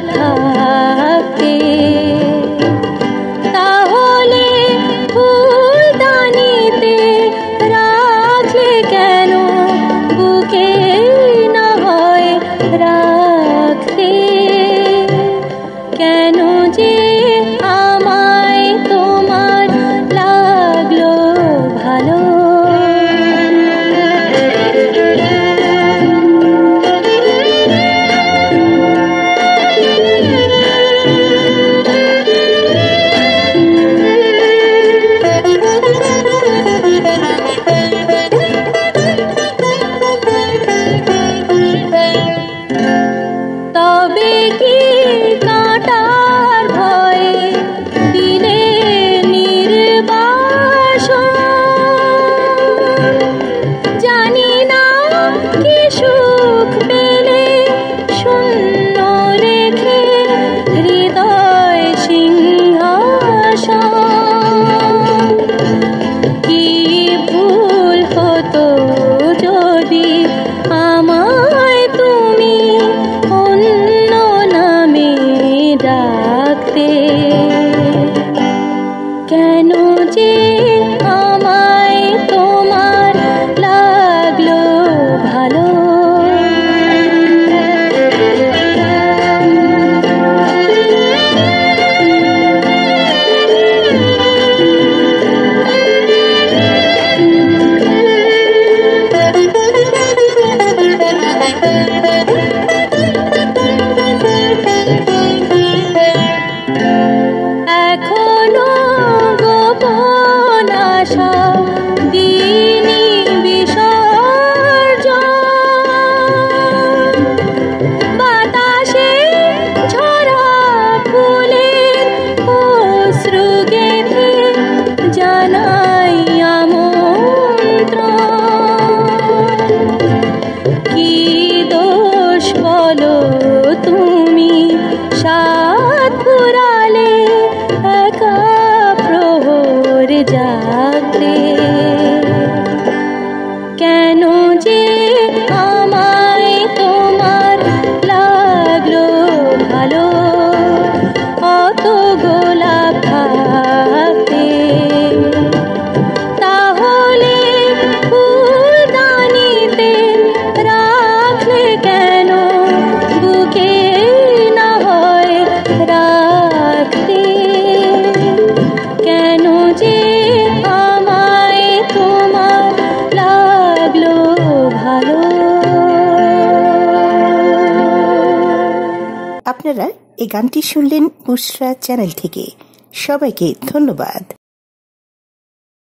থাকে। তাহলে ফুলদানিতে রাখলে কেন বুকে না হয় রাখতে? লাগতে কেন যে জাগতে। কেন যে আমায় তোমার লাগল ভালো? অত গোলাপ থাকতে তাহলে ফুলদানিতে রাখলে কেন? বুকে না হয় রা আপনারা এই গানটি শুনলেন বুসরা চ্যানেল থেকে। সবাইকে ধন্যবাদ।